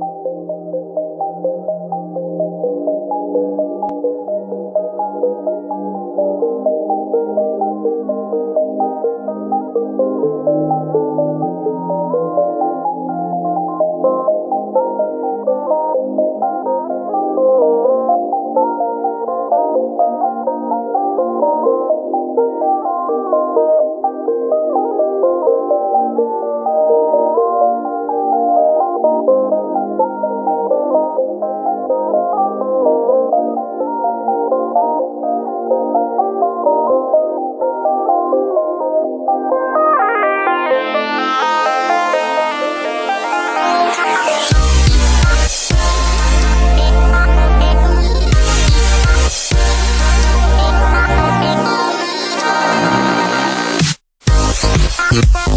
you. Yeah.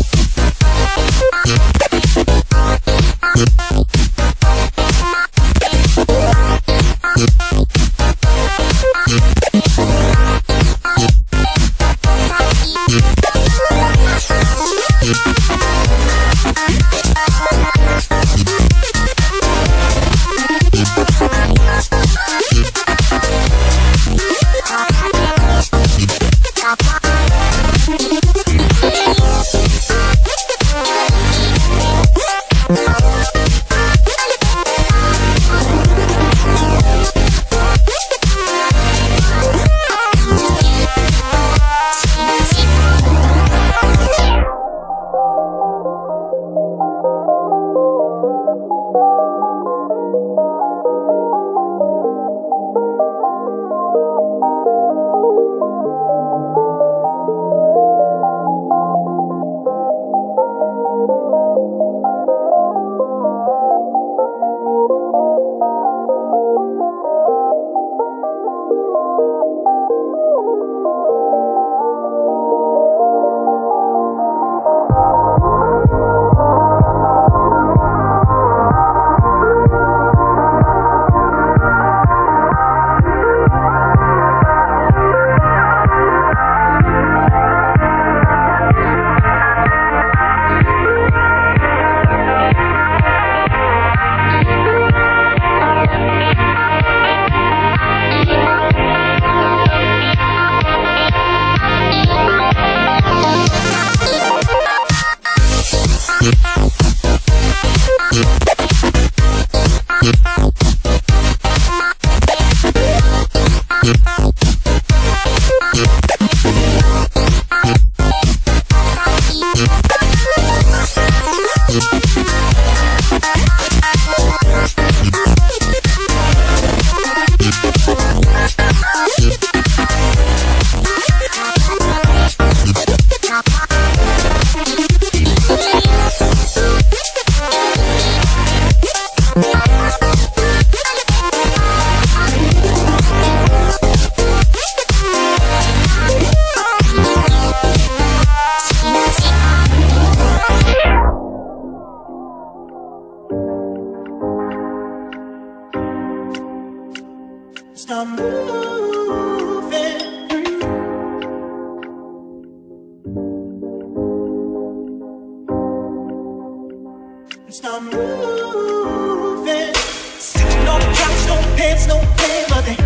Start moving. Sitting on couch, no pants, no plan, but they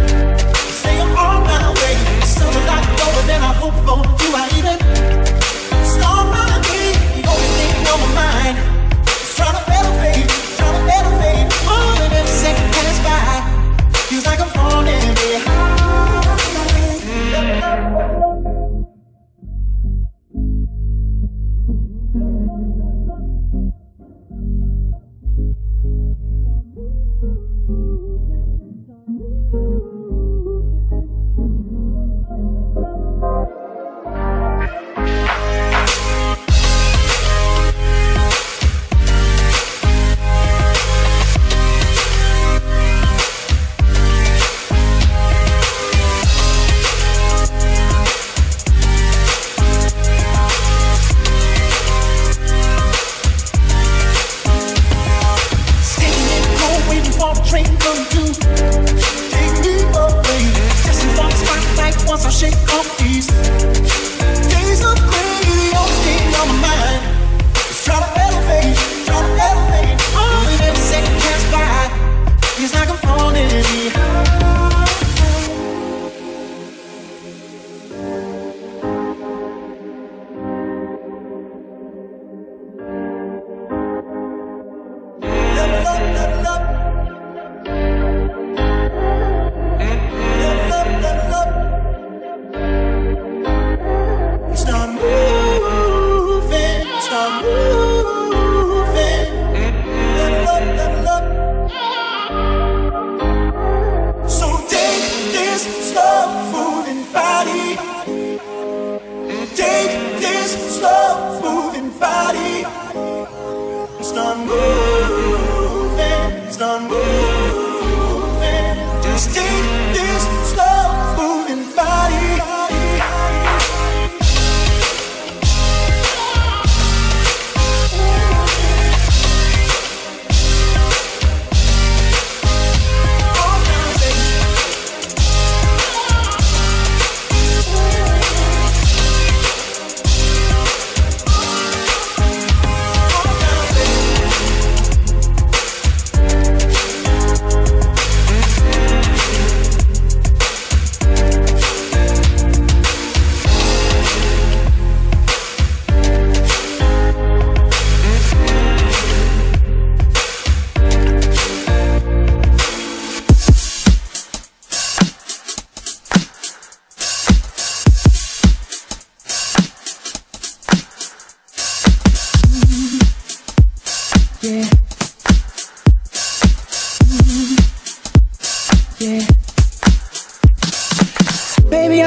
say I'm on my way. So a lot lower than I hope for. you, I even start my day. The only thing on my mind.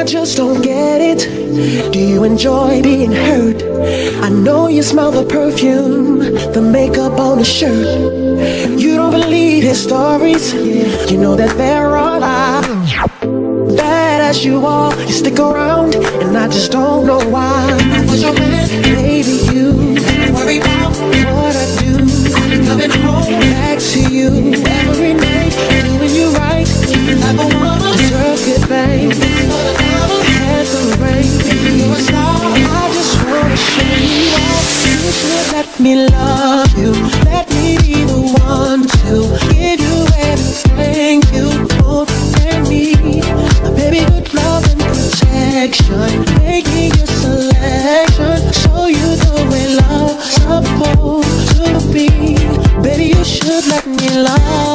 I just don't get it. Do you enjoy being hurt? I know you smell the perfume, the makeup on the shirt. You don't believe his stories, you know that there are all lies. Bad as you are, you stick around, and I just don't know why. Was your man, baby, you worry about what I do. Be coming home back to you Making your selection. Show you the way love's supposed to be. Baby, you should let me love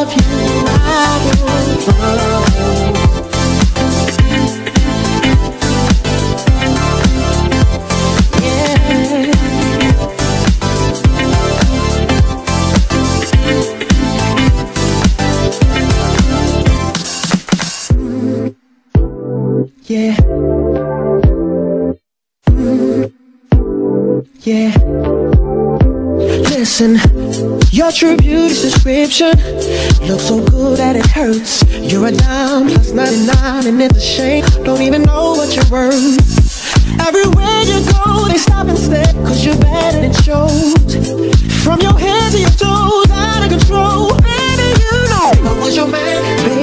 Listen, your true beauty's description looks so good that it hurts. You're a dime plus 99, and it's a shame. Don't even know what you're worth. Everywhere you go, they stop and stare, cause you're bad and it shows. From your head to your toes, out of control. Baby, you know I was your man. Baby,